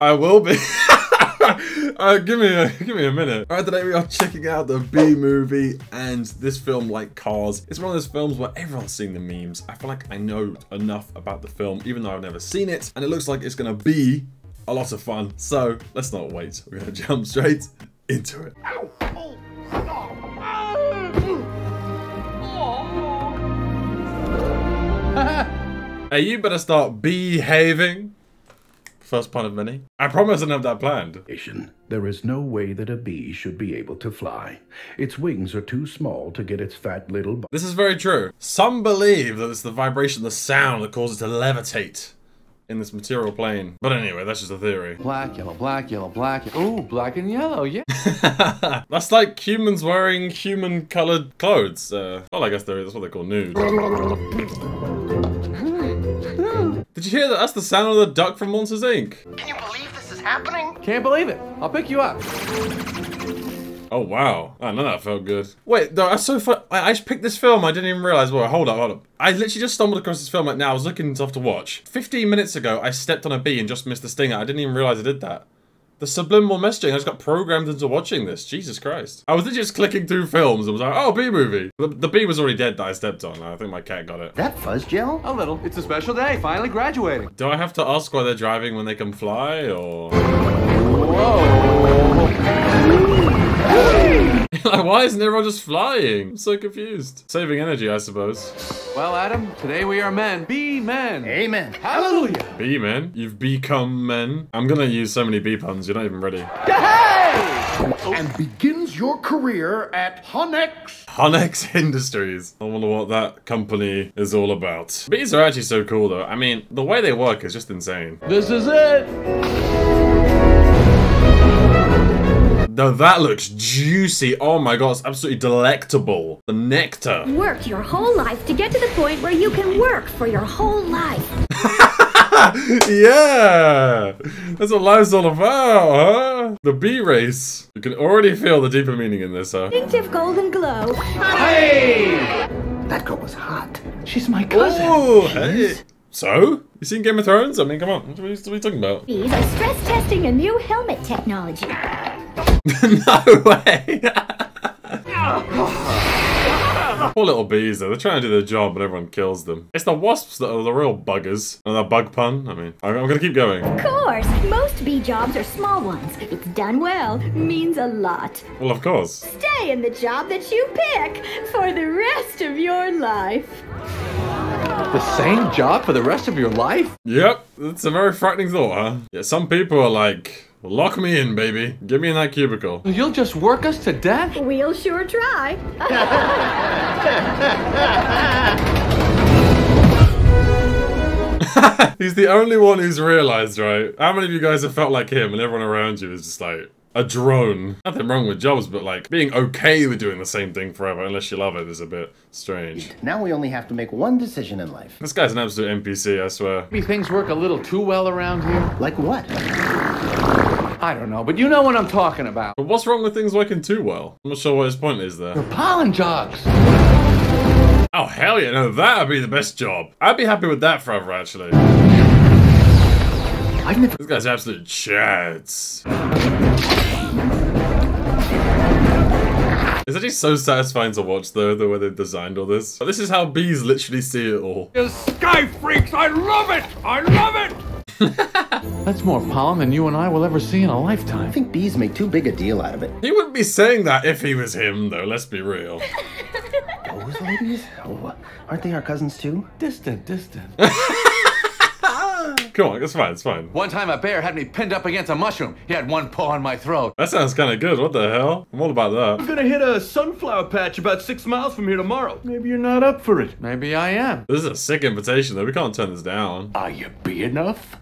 I will be. uh, give me a give me a minute. All right, today we are checking out the Bee movie, and this film, like Cars, it's one of those films where everyone's seen the memes. I feel like I know enough about the film, even though I've never seen it, and it looks like it's gonna be a lot of fun. So let's not wait. We're gonna jump straight into it. Hey, you better start behaving. First pun of many. I promise I didn't have that planned. There is no way that a bee should be able to fly. Its wings are too small to get its fat little This is very true. Some believe that it's the vibration, the sound that causes it to levitate in this material plane. But anyway, that's just a theory. Black, yellow, black, yellow, black. Ooh, black and yellow, yeah. That's like humans wearing human colored clothes. Uh, well, I guess they're, that's what they call nude. Did you hear that? That's the sound of the duck from Monsters Inc. Can you believe this is happening? Can't believe it. I'll pick you up. Oh wow! Oh, I know that felt good. Wait, no, that's so fun. I, I just picked this film. I didn't even realize. Well, hold up, hold up. I literally just stumbled across this film like now. I was looking stuff to watch. 15 minutes ago, I stepped on a bee and just missed the stinger. I didn't even realize I did that. The subliminal messaging. I just got programmed into watching this. Jesus Christ! I was just clicking through films and was like, oh, bee movie. The, the bee was already dead that I stepped on. I think my cat got it. That fuzz gel? A little. It's a special day. Finally graduating. Do I have to ask why they're driving when they can fly, or? like, why isn't everyone just flying? I'm so confused. Saving energy, I suppose. Well, Adam, today we are men. Be men. Amen. Hallelujah. Bee men? You've become men? I'm gonna use so many bee puns, you're not even ready. and begins your career at Honex. Honex Industries. I wonder what that company is all about. Bees are actually so cool though. I mean, the way they work is just insane. This is it. Though that looks juicy. Oh my god, it's absolutely delectable. The nectar. Work your whole life to get to the point where you can work for your whole life. yeah! That's what life's all about, huh? The bee race. You can already feel the deeper meaning in this, huh? Distinctive golden glow. Hey! That girl was hot. She's my cousin. Oh, hey. So? You seen Game of Thrones? I mean, come on. What are we, what are we talking about? Bees are stress testing a new helmet technology. no way! Poor little bees, though. They're trying to do their job, but everyone kills them. It's the wasps that are the real buggers. Another bug pun? I mean, I'm, I'm gonna keep going. Of course, most bee jobs are small ones. It's done well, means a lot. Well, of course. Stay in the job that you pick for the rest of your life. The same job for the rest of your life? Yep, that's a very frightening thought, huh? Yeah, some people are like, lock me in, baby. Get me in that cubicle. You'll just work us to death? We'll sure try. He's the only one who's realized, right? How many of you guys have felt like him and everyone around you is just like a drone? Nothing wrong with jobs, but like being okay with doing the same thing forever unless you love it is a bit strange. Now we only have to make one decision in life. This guy's an absolute NPC, I swear. Maybe things work a little too well around here. Like what? I don't know, but you know what I'm talking about. But what's wrong with things working too well? I'm not sure what his point is there. Pollen jobs. Oh, hell yeah, no, that'd be the best job. I'd be happy with that forever, actually. I've never. This guy's absolute chads. It's actually so satisfying to watch, though, the way they've designed all this. This is how bees literally see it all. The Sky freaks, I love it! I love it! That's more pollen than you and I will ever see in a lifetime. I think bees make too big a deal out of it. He wouldn't be saying that if he was him, though, let's be real. Those ladies? Oh, aren't they our cousins too? Distant, distant. Come on, it's fine, it's fine. One time a bear had me pinned up against a mushroom. He had one paw on my throat. That sounds kind of good, what the hell? I'm all about that. I'm gonna hit a sunflower patch about six miles from here tomorrow. Maybe you're not up for it. Maybe I am. This is a sick invitation, though, we can't turn this down. Are you bee enough?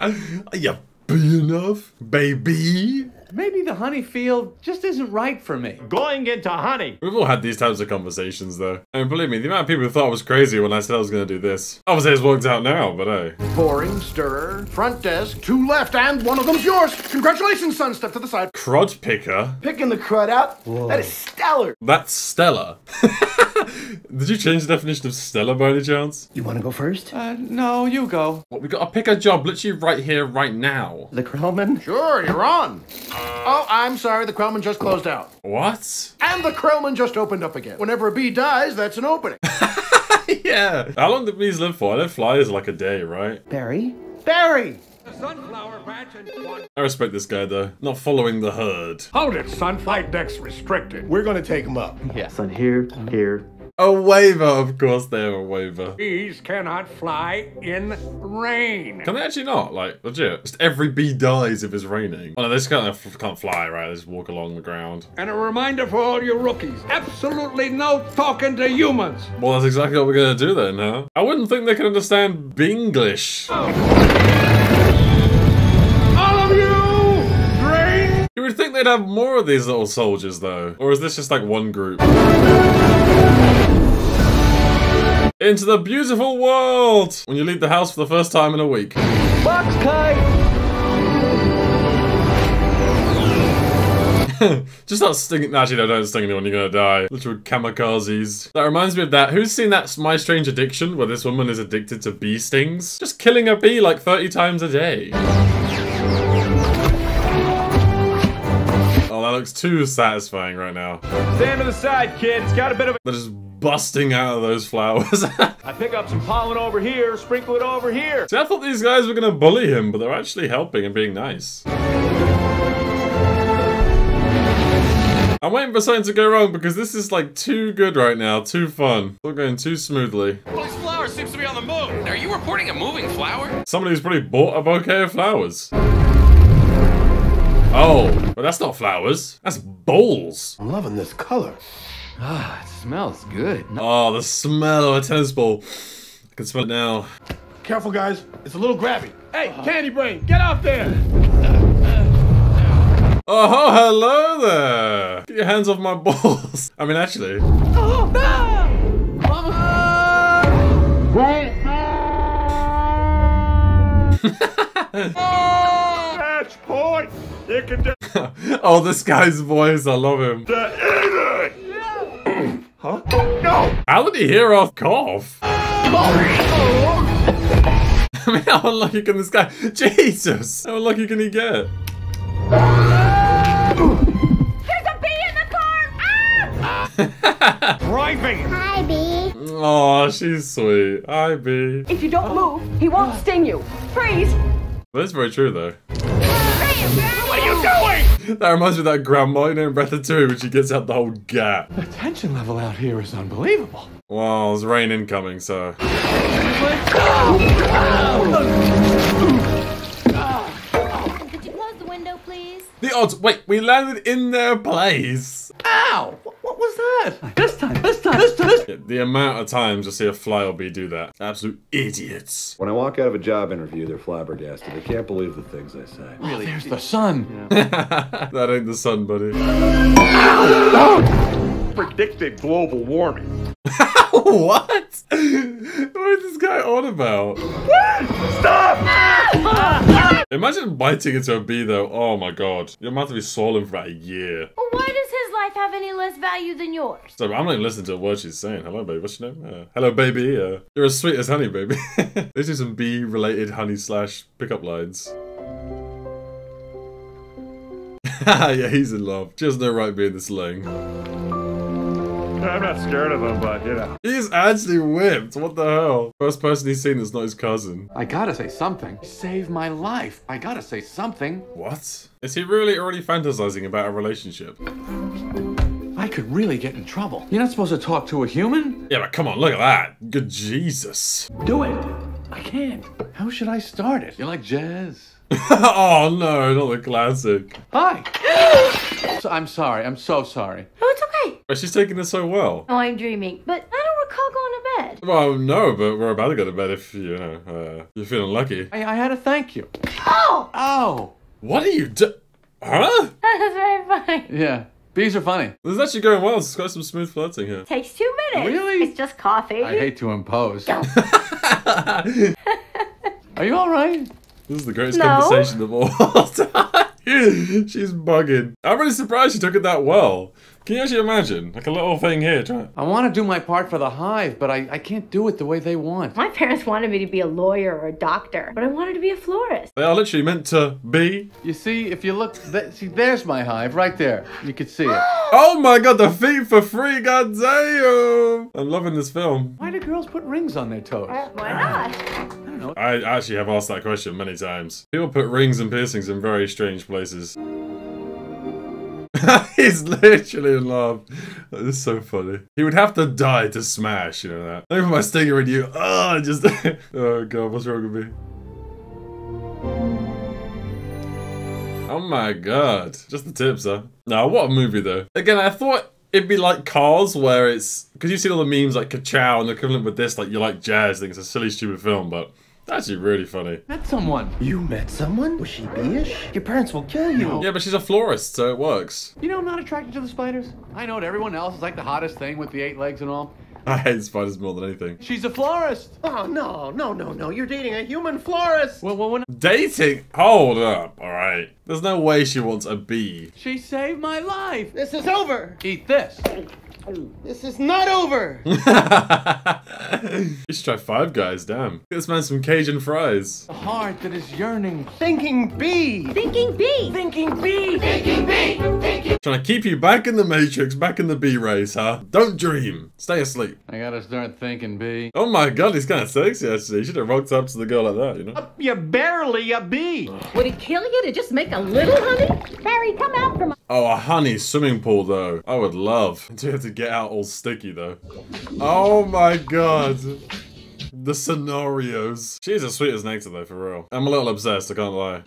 Are you bee enough, baby? Maybe the honey field just isn't right for me. Going into honey. We've all had these types of conversations, though. I And believe me, the amount of people who thought I was crazy when I said I was going to do this. Obviously, it's worked out now, but hey. Pouring, stirrer, front desk, two left, and one of them's yours. Congratulations, son. Step to the side. Crud picker? Picking the crud out? That is stellar. That's Stella. Did you change the definition of Stella by any chance? You want to go first? Uh, no, you go. What, we got to pick a job literally right here, right now. The Krelman? Sure, you're on. Oh, I'm sorry. The Krelman just closed out. What? And the Krelman just opened up again. Whenever a bee dies, that's an opening. yeah. How long do bees live for? I know flies like a day, right? Barry? Barry! I respect this guy, though. Not following the herd. Hold it, son. Flight deck's restricted. We're gonna take him up. Yeah. Son, here, here. A waiver, of course they have a waiver. Bees cannot fly in rain. Can they actually not? Like, legit. Just every bee dies if it's raining. Oh no, they just can't, can't fly, right? They just walk along the ground. And a reminder for all you rookies absolutely no talking to humans. Well, that's exactly what we're gonna do then, huh? I wouldn't think they can understand Binglish. All of you, drain. You would think they'd have more of these little soldiers, though. Or is this just like one group? Into the beautiful world! When you leave the house for the first time in a week. Box kite! Just not sting. Actually, no, don't sting anyone. You're gonna die. Literal kamikazes. That reminds me of that. Who's seen that My Strange Addiction, where this woman is addicted to bee stings? Just killing a bee like 30 times a day. That looks too satisfying right now. Stand to the side, kid. It's got a bit of. They're just busting out of those flowers. I pick up some pollen over here, sprinkle it over here. See, I thought these guys were gonna bully him, but they're actually helping and being nice. I'm waiting for something to go wrong because this is like too good right now, too fun. It's all going too smoothly. This flower seems to be on the move. Are you reporting a moving flower? Somebody's probably bought a bouquet of flowers. Oh, but that's not flowers. That's bowls. I'm loving this color. Ah, it smells good. Oh, the smell of a tennis ball. I can smell it now. Careful, guys. It's a little grabby. Hey, Candy Brain, get off there. Oh, hello there. Get your hands off my balls. I mean, actually. Match point. You oh, this guy's voice. I love him. it. huh? No. How did he hear our cough? I mean, how unlucky can this guy? Jesus! How unlucky can he get? There's a bee in the car! Ah! Driving. Hi, bee. Oh, she's sweet. Hi, B. If you don't move, he won't sting you. Freeze! That's very true, though. What are you doing? That reminds me of that grandma you know, in Ratatouille when she gets out the whole gap. The tension level out here is unbelievable. Well, there's rain incoming, so. Could you close the window, please? The odds. Wait, we landed in their place. Ow! What, what was that? This time, this time, this time, this Yeah, The amount of times you'll see a fly or bee do that. Absolute idiots. When I walk out of a job interview, they're flabbergasted. They can't believe the things I say. Oh, there's the sun. that ain't the sun, buddy. Predicted global warming. what? what is this guy on about? Stop! Imagine biting into a bee though. Oh my god. You're about to be swollen for about a year. Well, why does his life have any less value than yours? So I'm not even listening to a word she's saying. Hello, baby. What's your name? Uh, hello, baby. Uh, you're as sweet as honey, baby. Let's do some bee-related honey slash pickup lines. yeah, he's in love. She has no right being this lame. I'm not scared of him, but you know. He's actually whipped. What the hell? First person he's seen that's not his cousin. I gotta say something. Save my life. I gotta say something. What? Is he really already fantasizing about a relationship? I could really get in trouble. You're not supposed to talk to a human? Yeah, but come on, look at that. Good Jesus. Do it. I can't. How should I start it? You like jazz? oh no, not the classic. Hi. So- I'm sorry. I'm so sorry. Oh, it's okay. But she's taking this so well. Oh, I'm dreaming, but I don't recall going to bed. Well, no, but we're about to go to bed if, you know, uh, you're feeling lucky. I, I had to thank you. Oh! Oh. What are you do- Huh? That's very funny. Yeah, bees are funny. This is actually going well. It's got some smooth flirting here. Takes two minutes. Really? It's just coffee. I hate to impose. Are you all right? This is the greatest No. conversation of all time. She's bugging. I'm really surprised she took it that well. Can you actually imagine? Like a little thing here. Try. I want to do my part for the hive, but I, I can't do it the way they want. My parents wanted me to be a lawyer or a doctor, but I wanted to be a florist. They are literally meant to be. You see, if you look, th- see, there's my hive right there. You can see it. Oh my god, the feet for free, god damn! I'm loving this film. Why do girls put rings on their toes? Uh, why not? I, don't know. I actually have asked that question many times. People put rings and piercings in very strange places. He's literally in love. This is so funny. He would have to die to smash, you know that. Let me my stinger in you. Oh, just. oh god, what's wrong with me? Oh my god. Just the tips, huh? Now, what a movie though. Again, I thought it'd be like Cars, where it's. Because you've seen all the memes like Kachow and the equivalent with this, like you like jazz thing. It's a silly, stupid film, but. It's actually really funny. Met someone. You met someone? Was she beeish? Your parents will kill you. Yeah, but she's a florist, so it works. You know I'm not attracted to the spiders. I know that everyone else is like the hottest thing with the eight legs and all. I hate spiders more than anything. She's a florist. Oh, no, no, no, no. You're dating a human florist. Well, well, when Dating? Hold up, alright. There's no way she wants a bee. she saved my life. This is over. Eat this. This is not over. you should try Five Guys, damn. Get this man some Cajun fries. A heart that is yearning. Thinking bee. Thinking bee. Thinking bee. Thinking bee! Thinking Trying to keep you back in the Matrix, back in the bee race, huh? Don't dream. Stay asleep. I gotta start thinking, B. Oh my god, he's kind of sexy actually. You should have rocked up to the girl like that, you know? You're barely a bee. Would it kill you to just make a little honey? Barry, come out from Oh, a honey swimming pool though. I would love. Until you have to get out all sticky though. Oh my god. The scenarios. She's as sweet as an actor though, for real. I'm a little obsessed, I can't lie.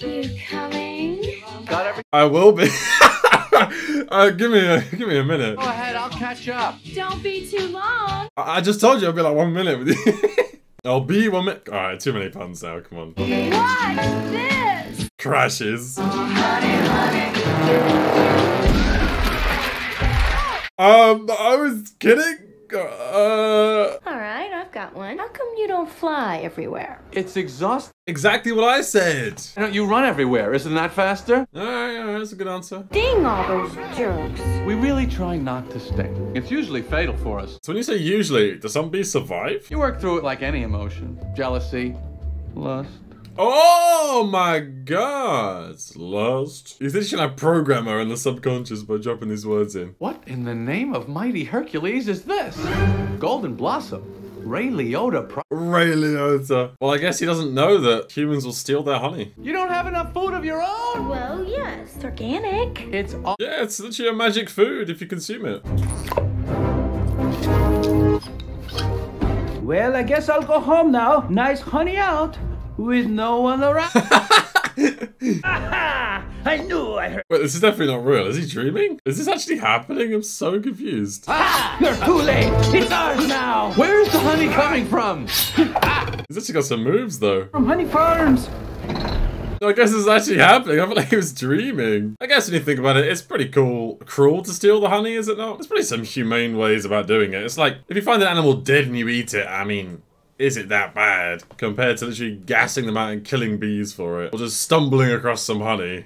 You coming? I will be. uh, give me a give me a minute. Go ahead, I'll catch up. Don't be too long. I, I just told you I'll be like one minute with you. I'll be one minute. All right, too many puns now. Come on. What's this? Crashes. Um, I was kidding. Uh, All right, I've got one. How come you don't fly everywhere? It's exhausting. exactly what I said. You, know, you run everywhere. Isn't that faster? All right, all right, that's a good answer. Ding all those jerks. We really try not to sting. It's usually fatal for us. So when you say usually, does some bees survive? You work through it like any emotion. Jealousy, lust. Oh my god! Lust. You think you should have program her in the subconscious by dropping these words in? What in the name of mighty Hercules is this? Golden Blossom. Ray Liotta. Pro- Ray Liotta. Well, I guess he doesn't know that humans will steal their honey. you don't have enough food of your own. Well, yes, it's organic. It's all. Yeah, it's literally a magic food if you consume it. Well, I guess I'll go home now. Nice honey out. With no one around. I knew I heard. Wait, this is definitely not real. Is he dreaming? Is this actually happening? I'm so confused. Ah, you're too late. It's ours now. Where's the honey coming from? He's actually got some moves, though. From Honey Farms. I guess it's actually happening. I feel like he was dreaming. I guess when you think about it, it's pretty cool, cruel to steal the honey, is it not? There's probably some humane ways about doing it. It's like, if you find an animal dead and you eat it, I mean, is it that bad? Compared to literally gassing them out and killing bees for it. Or just stumbling across some honey.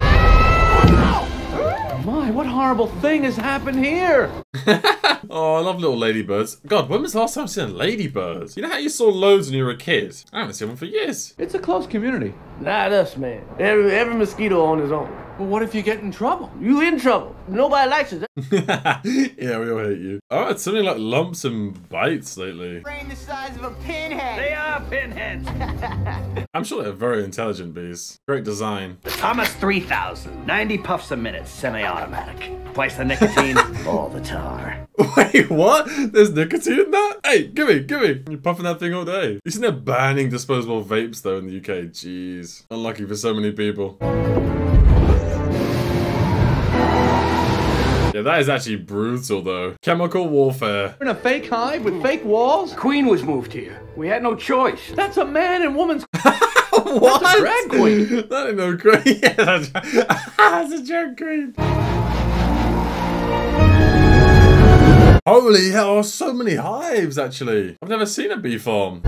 My, what horrible thing has happened here? Oh, I love little ladybirds. God, when was the last time I've seen ladybirds? You know how you saw loads when you were a kid? I haven't seen one for years. It's a close community. Not us, man. Every, every mosquito on his own. But what if you get in trouble? You in trouble. Nobody likes it. yeah, we all hate you. Oh, it's something like lumps and bites lately. Brain the size of a pinhead. They are pinheads. I'm sure they're very intelligent bees. Great design. Thomas 3000. 90 puffs a minute. Semi-automatic. Twice the nicotine. all the tar. Wait, what? There's nicotine in that? Hey, give me, give me. You're puffing that thing all day. You seen they're banning disposable vapes though in the UK? Jeez. Unlucky for so many people. Yeah, that is actually brutal though. Chemical warfare. In a fake hive with fake walls? Queen was moved here. We had no choice. That's a man and woman's. what? That's a drag queen. That ain't no queen. yeah, that's, that's a drag queen. Holy hell, so many hives actually. I've never seen a bee farm.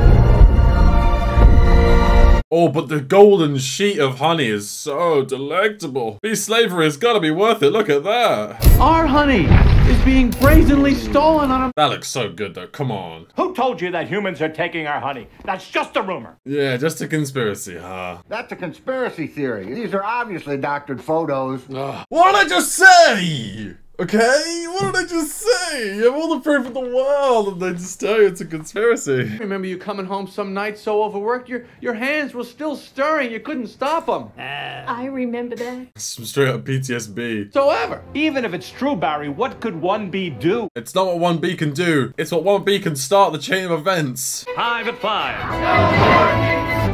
Oh, but the golden sheet of honey is so delectable. Bee slavery has got to be worth it. Look at that. Our honey is being brazenly stolen on a. That looks so good though. Come on. Who told you that humans are taking our honey? That's just a rumor. Yeah, just a conspiracy, huh? That's a conspiracy theory. These are obviously doctored photos. What did I just say? Okay? What did I just say? You have all the proof in the world and they just tell you it's a conspiracy. Remember you coming home some night so overworked, your your hands were still stirring. You couldn't stop them. Ah. I remember that. Some straight up PTSD. So ever. Even if it's true, Barry, what could one B do? It's not what one B can do. It's what one B can start the chain of events. Hive at five.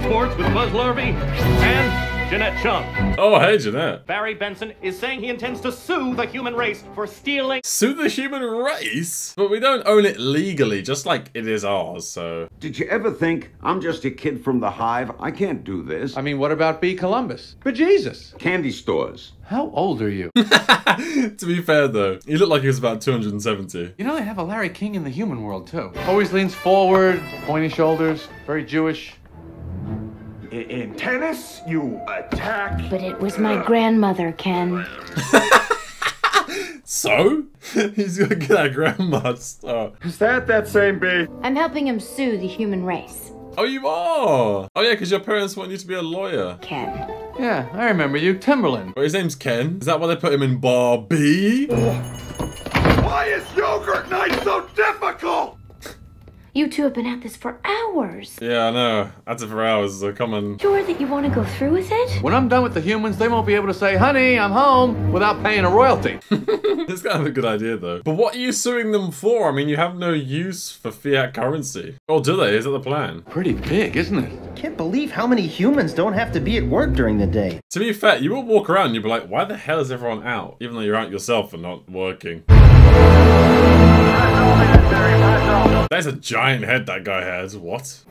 Sports with Buzz Larvey and Jeanette Chung. Oh, hey, Jeanette. Barry Benson is saying he intends to sue the human race for stealing. Sue the human race? But we don't own it legally, just like it is ours, so. Did you ever think I'm just a kid from the hive? I can't do this. I mean, what about B. Columbus? But Jesus. Candy stores. How old are you? to be fair, though, he looked like he was about 270. You know they have a Larry King in the human world, too. Always leans forward, pointy shoulders, very Jewish. In, in tennis, you attack. But it was my grandmother, Ken. So? He's gonna get our grandma start. Is that that same bee? I'm helping him sue the human race. Oh, you are? Oh, yeah, because your parents want you to be a lawyer. Ken. Yeah, I remember you, Timberland. But his name's Ken. Is that why they put him in Bar B? Why is yogurt night so difficult? You two have been at this for hours. Yeah, I know. That's it for hours, so come on. Sure that you want to go through with it? When I'm done with the humans, they won't be able to say, honey, I'm home, without paying a royalty. It's kind of a good idea, though. But what are you suing them for? I mean, you have no use for fiat currency. Or do they? Is that the plan? Pretty big, isn't it? Can't believe how many humans don't have to be at work during the day. To be fair, you will walk around and you'll be like, why the hell is everyone out? Even though you're out yourself and not working. That's a giant head that guy has. What?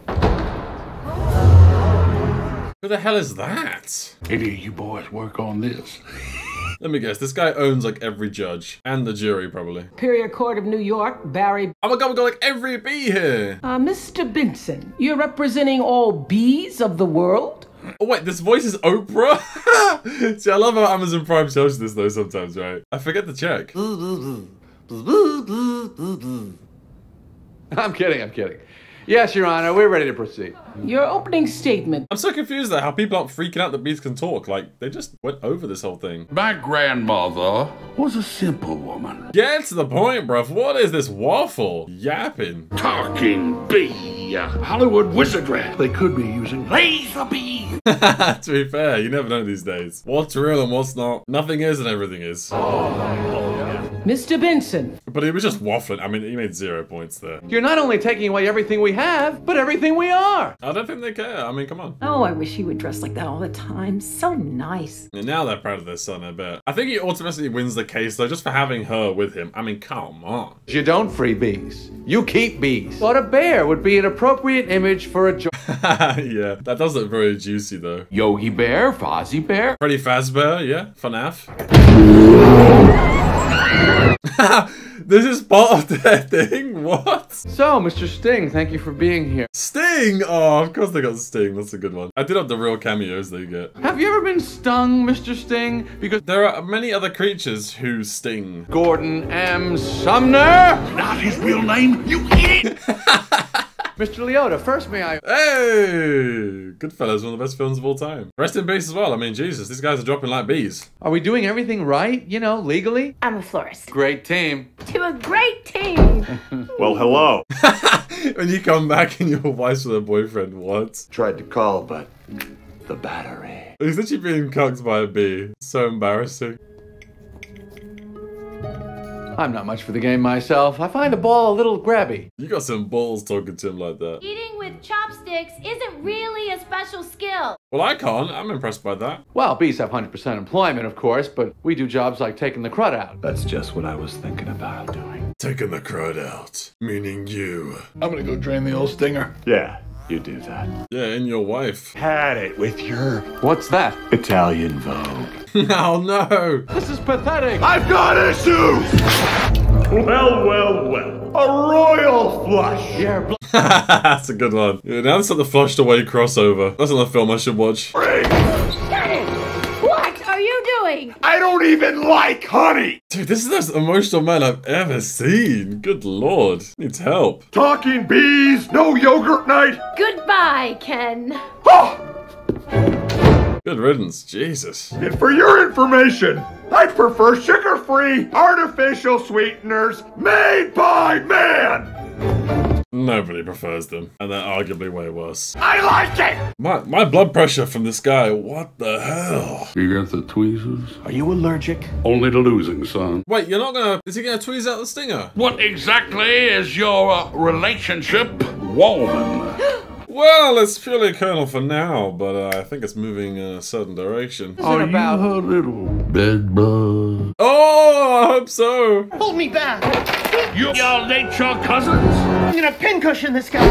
Who the hell is that? Any of you boys work on this? Let me guess, this guy owns like every judge. And the jury, probably. Superior Court of New York, Barry. Oh my god, we got like every bee here! Uh, Mr. Benson, you're representing all bees of the world? Oh wait, this voice is Oprah? See, I love how Amazon Prime shows this though sometimes, right? I forget to check. I'm kidding, I'm kidding. Yes, Your Honor, we're ready to proceed. Your opening statement. I'm so confused though how people aren't freaking out that bees can talk. Like, they just went over this whole thing. My grandmother was a simple woman. Get to the point, bruv. What is this waffle? Yapping. Talking bee. Hollywood wizardry. They could be using laser bees. to be fair, you never know these days. What's real and what's not. Nothing is and everything is. Oh, Mr. Benson. But he was just waffling. I mean, he made zero points there. You're not only taking away everything we have, but everything we are. I don't think they care. I mean, come on. Oh, I wish he would dress like that all the time. So nice. And now they're proud of their son, I bet. I think he ultimately wins the case, though, just for having her with him. I mean, come on. You don't free bees. You keep bees. But a bear would be an appropriate image for a jo- yeah, that does look very juicy, though. Yogi Bear, Fozzie Bear. Freddy Fazbear, yeah, FNAF. this is part of their thing? What? So, Mr. Sting, thank you for being here. Sting! Oh, of course they got Sting. That's a good one. I did have the real cameos they get. Have you ever been stung, Mr. Sting? Because there are many other creatures who sting. Gordon M. Sumner? Not his real name, you idiot! Mr. Liotta, first may I. Hey! Goodfellas, one of the best films of all time. Rest in peace as well. I mean, Jesus, these guys are dropping like bees. Are we doing everything right? You know, legally? I'm a florist. Great team. To a great team. well, hello. when you come back and your wife's with a boyfriend, what? Tried to call, but the battery. He's literally being cucked by a bee. So embarrassing. I'm not much for the game myself. I find the ball a little grabby. You got some balls talking to him like that. Eating with chopsticks isn't really a special skill. Well, I can't. I'm impressed by that. Well, bees have 100% employment, of course, but we do jobs like taking the crud out. That's just what I was thinking about doing. Taking the crud out. Meaning you. I'm gonna go drain the old stinger. Yeah, you do that. Yeah, and your wife. Had it with your What's that? Italian Vogue. oh no! This is pathetic. I've got issues! Well, well, well. A royal flush! Yeah, bl- That's a good one. Yeah, now that's like the flushed away crossover. That's another film I should watch. What are you doing? I don't even like honey! Dude, this is the most emotional man I've ever seen. Good lord. Needs help. Talking bees, no yogurt night! Goodbye, Ken. Oh! Good riddance. Jesus. And for your information, I prefer sugar-free artificial sweeteners made by man! Nobody prefers them. And they're arguably way worse. I like it! My, my blood pressure from this guy. What the hell? You got the tweezers? Are you allergic? Only to losing, son. Wait, you're not gonna... Is he gonna tweeze out the stinger? What exactly is your uh, relationship, woman? Well, it's purely a kernel for now, but uh, I think it's moving in a certain direction. Are you her little bed bug? Oh, I hope so. Hold me back! You your nature cousins? I'm gonna pincushion this guy!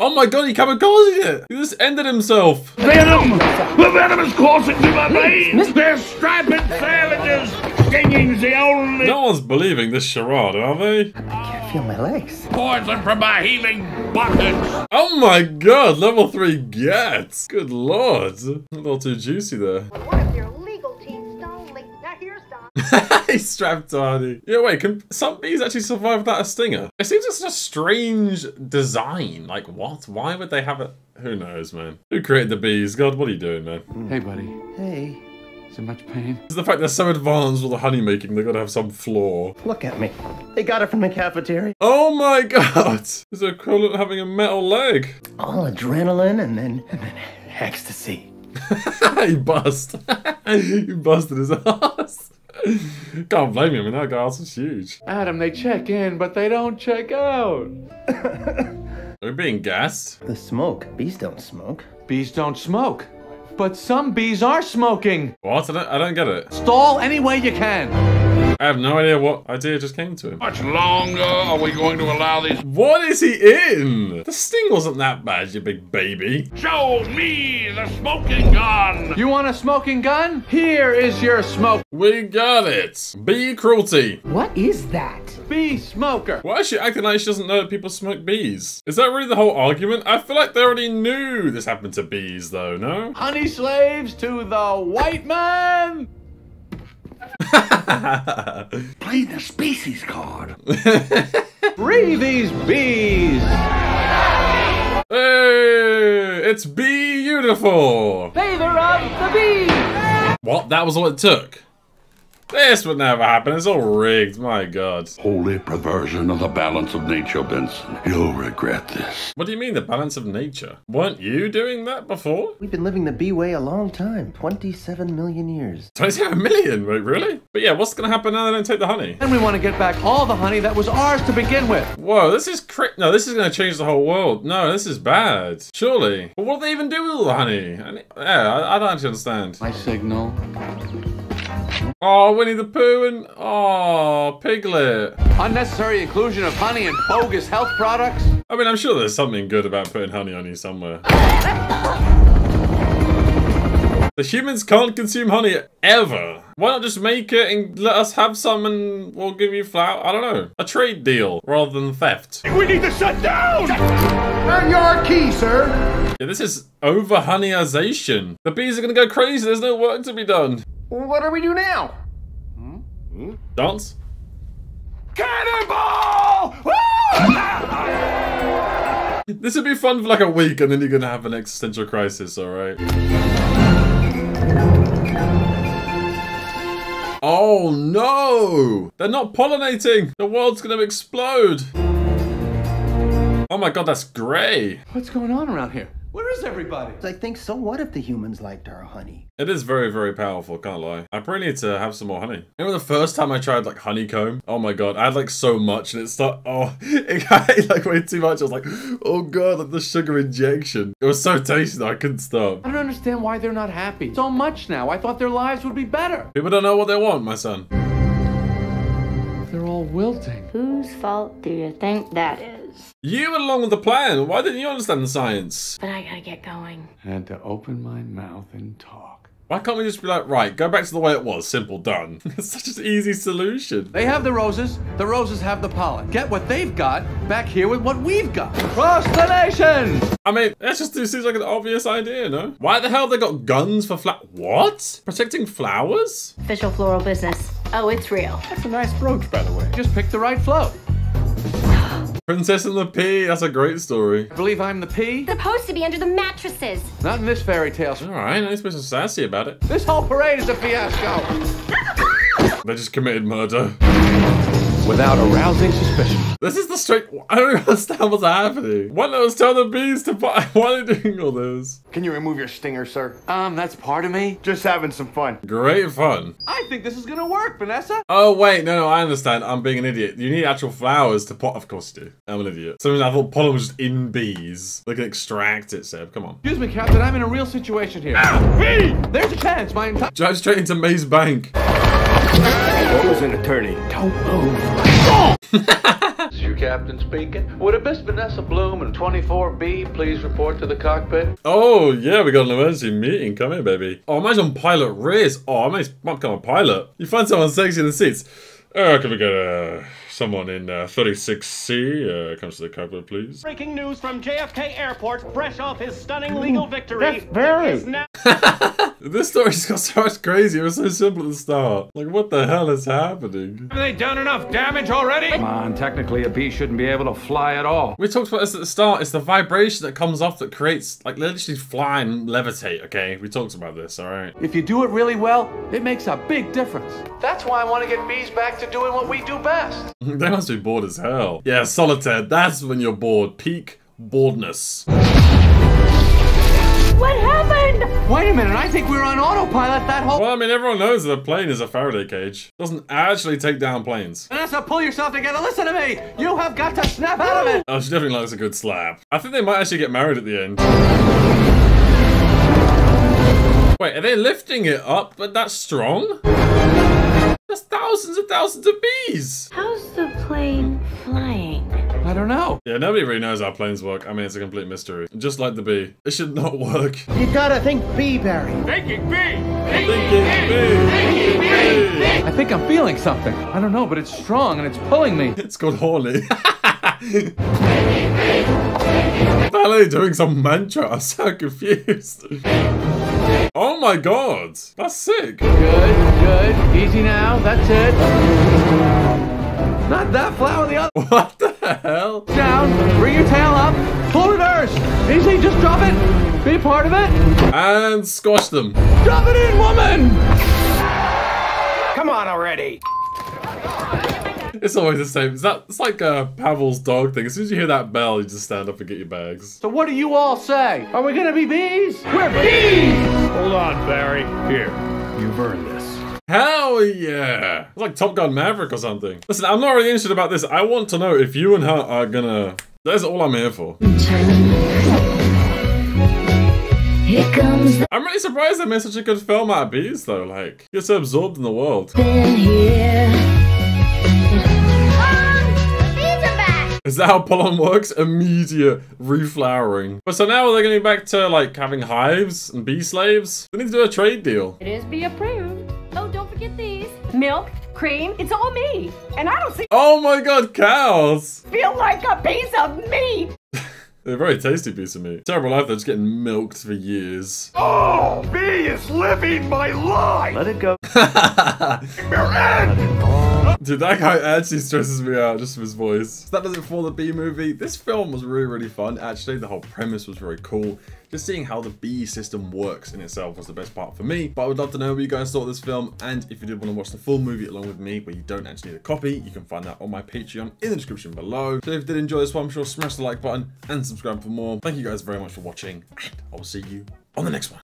Oh my god, he kamikazed it! He just ended himself! Venom! The venom is coursing through my veins! They're striped savages! Stinging's the only No one's believing this charade, are they? I can't feel my legs. poison from my healing buckets! Oh my god, level 3 gets! Good lord. A little too juicy there. One of your legal teams only. Now here's Don. He's strapped on. Yeah, wait, can some bees actually survive without a stinger? It seems like such a strange design. Like, what? Why would they have it? Who knows, man? Who created the bees? God, what are you doing, man? Hey, buddy. Hey, Is it much pain? It's the fact they're so advanced with the honey making, they've got to have some flaw. look at me. They got it from the cafeteria. Oh my god! Is the equivalent having a metal leg? All adrenaline and then, and then ecstasy. he bust. he busted his ass. Can't blame him, I mean, that guy's is huge. Adam, they check in, but they don't check out. Are we being gassed? The smoke. Bees don't smoke. Bees don't smoke. But some bees are smoking. What? I don't, I don't get it. Stall any way you can. I have no idea what idea just came to him. Much longer are we going to allow these? What is he in? The sting wasn't that bad, you big baby. Show me the smoking gun! You want a smoking gun? Here is your smoke. We got it. Bee cruelty. What is that? Bee smoker. Why is she acting like she doesn't know that people smoke bees? Is that really the whole argument? I feel like they already knew this happened to bees, though, no? Honey slaves to the white man. Play the species card. Free these bees. Hey, it's beautiful. Favor of the bee! What? That was all it took? This would never happen. It's all rigged. My god. Holy perversion of the balance of nature, Benson. You'll regret this. What do you mean, the balance of nature? Weren't you doing that before? We've been living the bee way a long time 27 million years. 27 million? Wait, really? But yeah, what's gonna happen now they don't take the honey? And we want to get back all the honey that was ours to begin with. Whoa, this is cra- No, this is gonna change the whole world. No, this is bad. Surely. But what do they even do with all the honey? I mean, yeah, I, I don't actually understand. My signal. Oh, Winnie the Pooh and oh, Piglet. Unnecessary inclusion of honey in bogus health products. I mean, I'm sure there's something good about putting honey on you somewhere. The humans can't consume honey ever. Why not just make it and let us have some and we'll give you flour? I don't know. A trade deal rather than theft. We need to shut down! Earn your key, sir! Yeah, this is over honeyization. The bees are gonna go crazy. There's no work to be done. What do we do now? Dance? Cannonball! This would be fun for like a week and then you're gonna have an existential crisis, alright? Oh no! They're not pollinating! The world's gonna explode! Oh my god, that's grey! What's going on around here? Where is everybody? I think so what if the humans liked our honey? It is very, very powerful, can't lie. I probably need to have some more honey. Remember the first time I tried like honeycomb? Oh my god, I had like so much and it started, oh, it got like way too much. I was like, oh god, like the sugar injection. It was so tasty that I couldn't stop. I don't understand why they're not happy. So much now. I thought their lives would be better. People don't know what they want, my son. They're all wilting. Whose fault do you think that is? Science. You went along with the plan. Why didn't you understand the science? But I gotta get going. I Had to open my mouth and talk. Why can't we just be like, right, go back to the way it was. Simple, done. it's such an easy solution. They have the roses. The roses have the pollen. Get what they've got back here with what we've got. Cross the nation! I mean, that just seems like an obvious idea, no? Why the hell have they got guns for fla- What? Protecting flowers? Official floral business. Oh, it's real. That's a nice brooch, by the way. Just pick the right float. Princess and the Pea, that's a great story. I believe I'm the pea. Supposed to be under the mattresses. Not in this fairy tale. Alright, nice bit of sassy about it. This whole parade is a fiasco. They just committed murder. Without arousing suspicion. This is the straight. I don't understand what's happening. One that was telling the bees to buy. Why are they doing all this? Can you remove your stinger, sir? Um, that's part of me. Just having some fun. Great fun. I think this is gonna work, Vanessa. Oh, wait. No, no, I understand. I'm being an idiot. You need actual flowers to pot. Of course you do. I'm an idiot. Something I thought pollen was just in bees. They can extract it, Seb. Come on. Excuse me, Captain. I'm in a real situation here. Me! There's a chance. My entire. Drive straight into Maze Bank. What was an attorney? Don't move. This is your captain speaking. Would a Miss Vanessa Bloom and 24B please report to the cockpit? Oh, yeah, we got an emergency meeting. Come here, baby. Oh, imagine Pilot race. Oh, I might might become a pilot. You find someone sexy in the seats. Uh, can we get uh, someone in uh, 36C? Uh, comes to the cockpit, please. Breaking news from JFK Airport, fresh off his stunning legal victory. That's very- is now- This story just got so much crazy. It was so simple at the start. Like, what the hell is happening? Have they done enough damage already? Come on, technically a bee shouldn't be able to fly at all. We talked about this at the start. It's the vibration that comes off that creates, like, literally fly and levitate, okay? We talked about this, alright? If you do it really well, it makes a big difference. That's why I want to get bees back to doing what we do best. they must be bored as hell. Yeah, solitaire. That's when you're bored. Peak boredness. What happened? Wait a minute, I think we were on autopilot that whole. Well, I mean, everyone knows that a plane is a Faraday cage. Doesn't actually take down planes. Vanessa, pull yourself together. Listen to me. You have got to snap out of it. Oh, she definitely likes a good slap. I think they might actually get married at the end. Wait, are they lifting it up, but that's strong? That's thousands and thousands of bees! How's the plane flying? I don't know. Yeah, nobody really knows how planes work. I mean, it's a complete mystery. Just like the bee. It should not work. You gotta think bee, Barry. Thinking bee! Thinking bee! I think I'm feeling something. I don't know, but it's strong and it's pulling me. It's called horny. Ballet doing some mantra. I'm so confused. Oh my god. That's sick. Good, good. Easy now. That's it. Not that flower, the other. What the hell? Down. Bring your tail up. Pull reverse. Easy, just drop it. Be a part of it. And squash them. Drop it in, woman. Come on already. It's always the same. It's, that, it's like uh, Pavel's dog thing. As soon as you hear that bell, you just stand up and get your bags. So what do you all say? Are we gonna be bees? We're bees. Hold on, Barry. Here, you've earned this. Hell yeah! It's like Top Gun Maverick or something. Listen, I'm not really interested about this. I want to know if you and her are gonna. That's all I'm here for. Here comes the I'm really surprised they made such a good film out of bees, though. Like, you're so absorbed in the world. Is that how pollen works? Immediate reflowering. But so now they're gonna be back to like having hives and bee slaves? They need to do a trade deal. It is be approved. Oh, don't forget these. Milk, cream, it's all me. And I don't see Oh my god, cows! feel like a piece of meat. They're a very tasty piece of meat. Terrible life, they're just getting milked for years. Oh, bee is living my life. Let it go. Dude, that guy actually stresses me out just with his voice. So that does it for the Bee movie. This film was really, really fun. Actually, the whole premise was very cool. Just seeing how the bee system works in itself was the best part for me. But I would love to know what you guys thought of this film. And if you did want to watch the full movie along with me, but you don't actually need a copy, you can find that on my Patreon in the description below. So if you did enjoy this one, I'm sure smash the like button and subscribe for more. Thank you guys very much for watching. And I will see you on the next one.